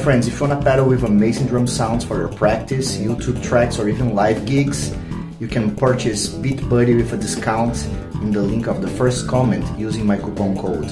friends, if you want to pedal with amazing drum sounds for your practice, YouTube tracks, or even live gigs, you can purchase Beat Buddy with a discount in the link of the first comment using my coupon code.